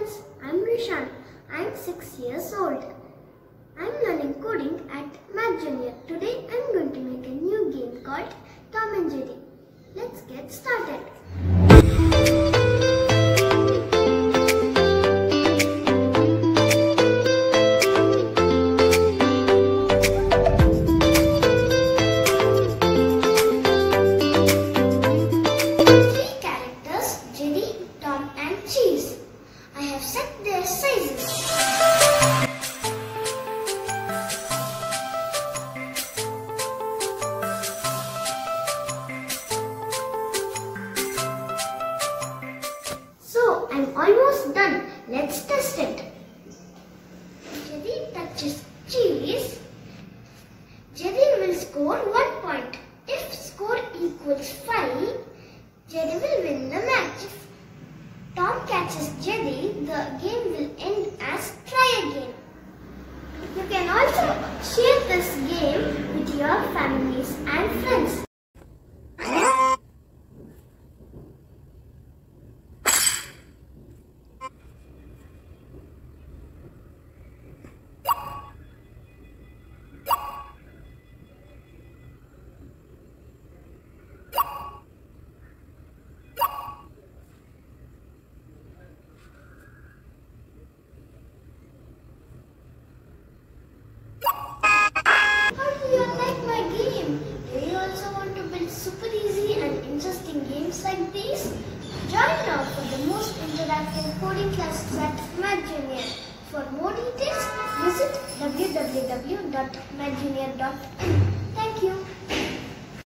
friends, I'm Rishaan. I'm 6 years old. I'm learning coding at Math Junior. Today I'm going to make a new game called Tom and Jerry. Let's get started. Sizes. So, I'm almost done. Let's test it. Jerry touches cheese. Jerry will score one point. If score equals 5, Jerry will win the match. Tom catches Jerry, the game will end as try again. You can also share this game with your families and friends. The most interactive coding classes at Math Junior. For more details, visit www.mathjunior.in.